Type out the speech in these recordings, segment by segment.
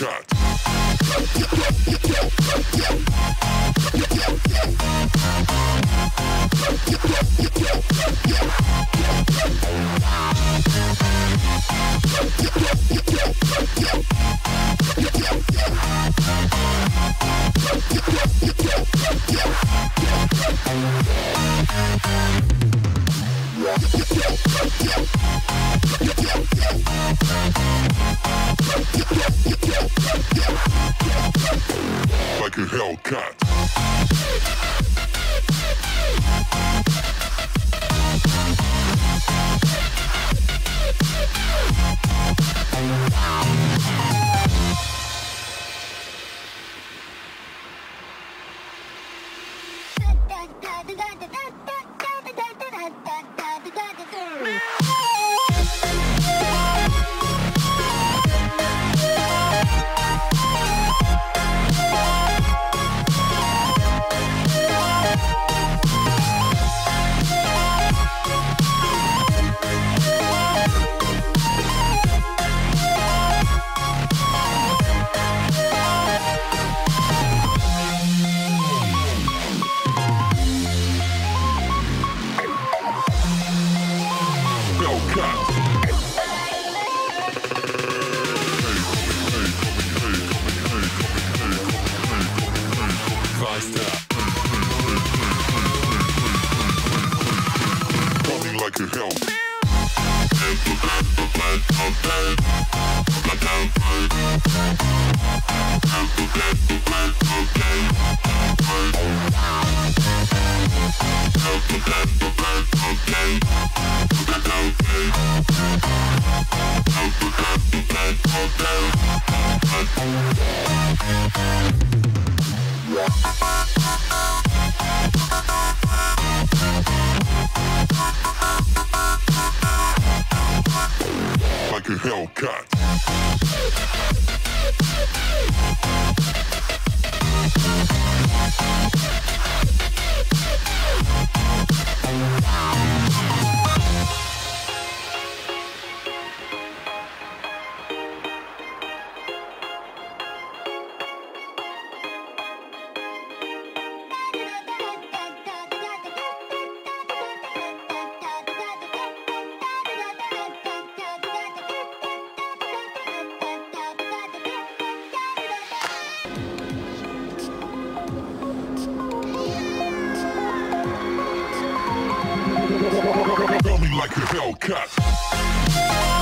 Hellcat. Like Hellcat.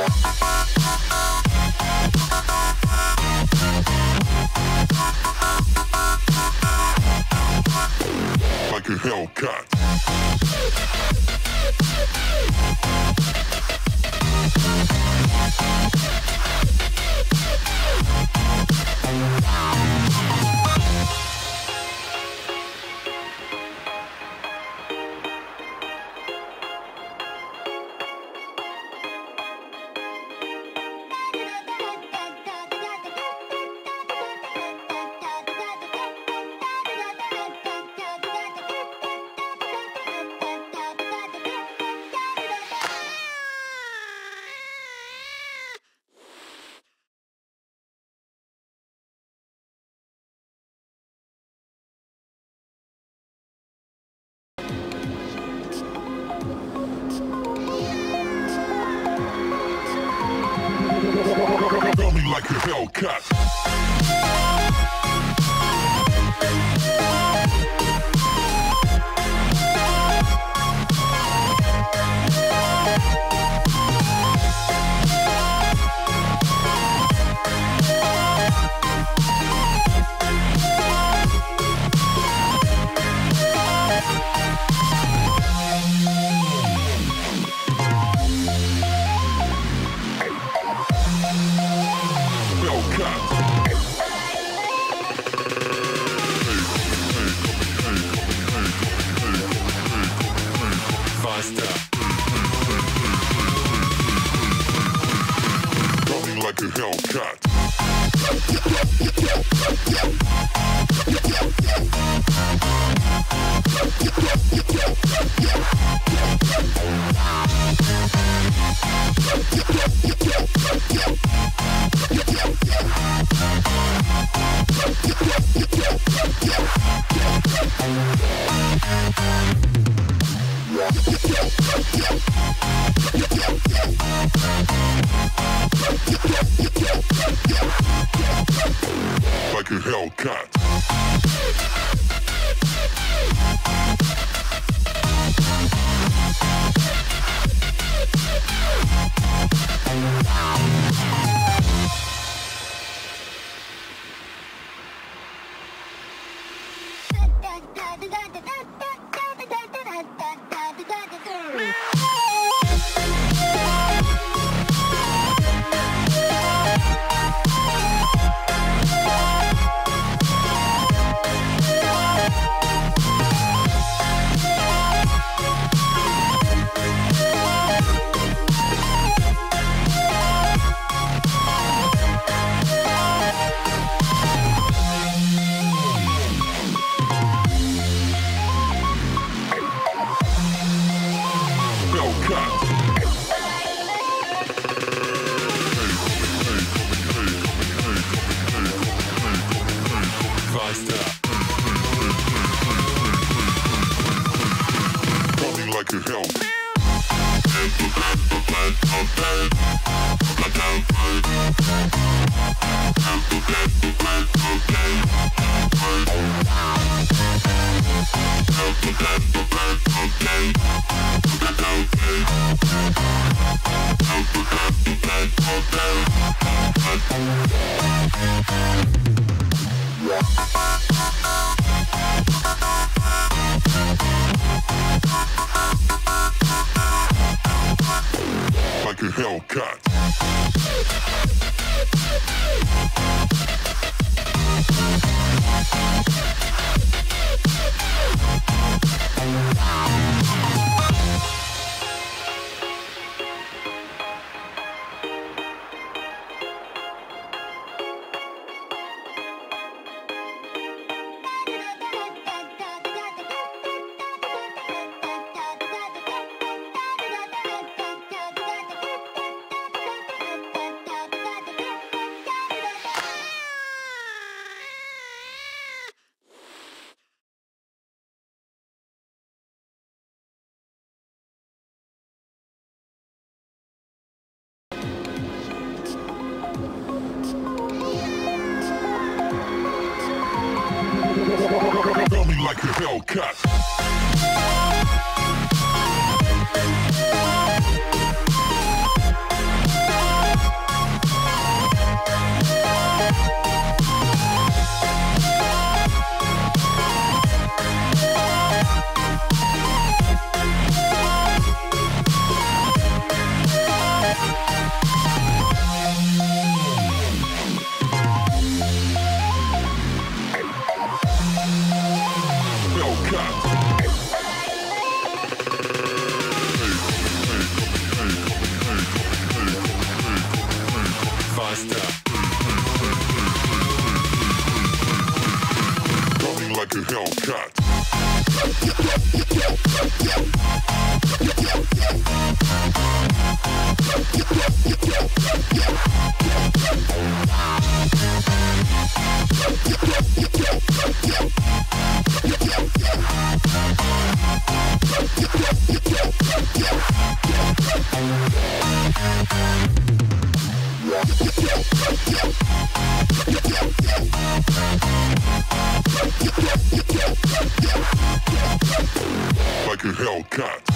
Like like Hellcat. Hellcat. Like like a Hellcat. Like a Hellcat.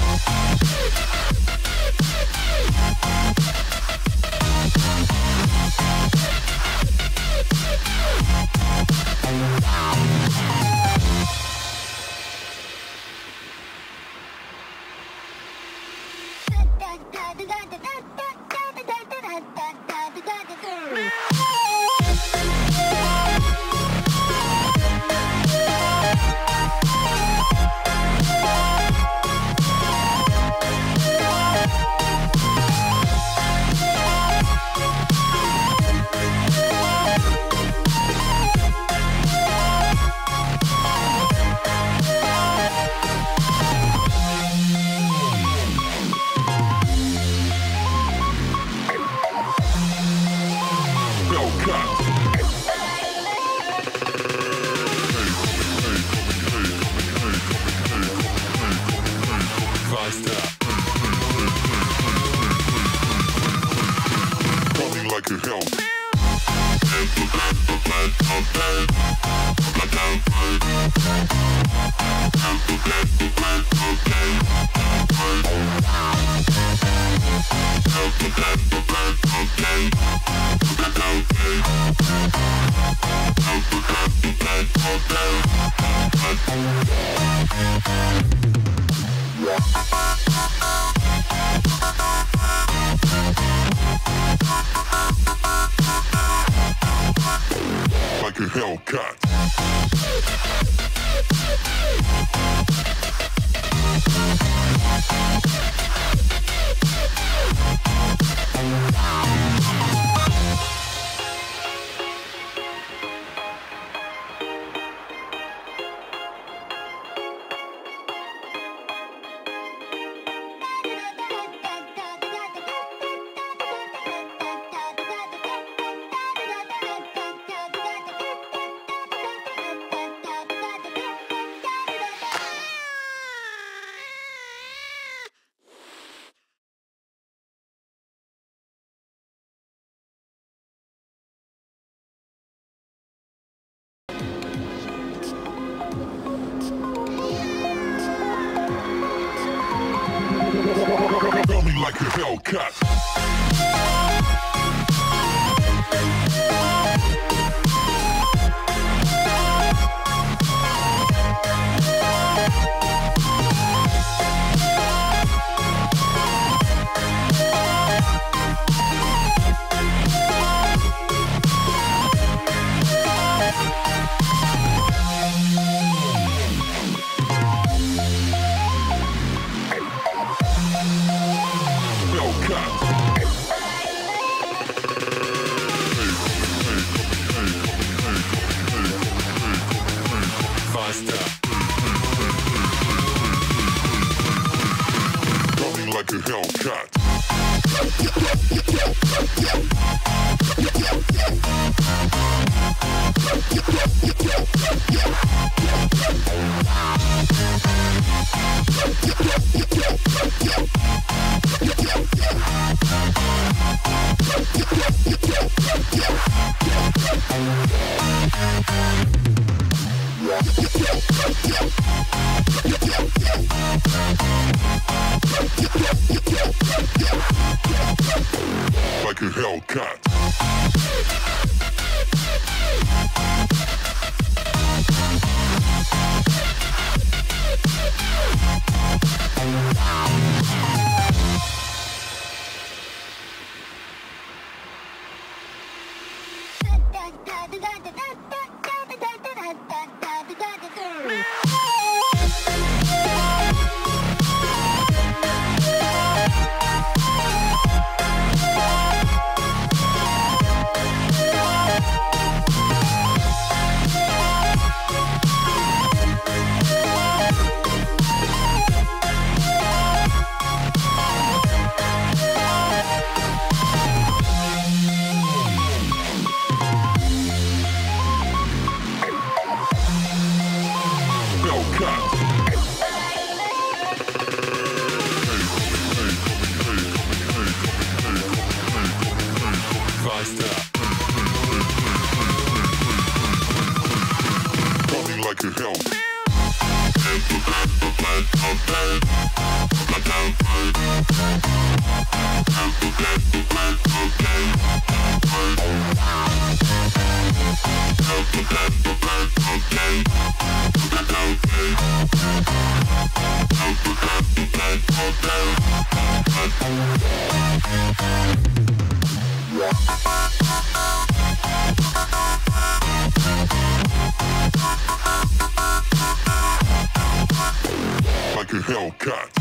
Hellcat. Hellcat. Coming Hellcat. Coming like a hell. A Hellcat.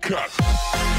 Like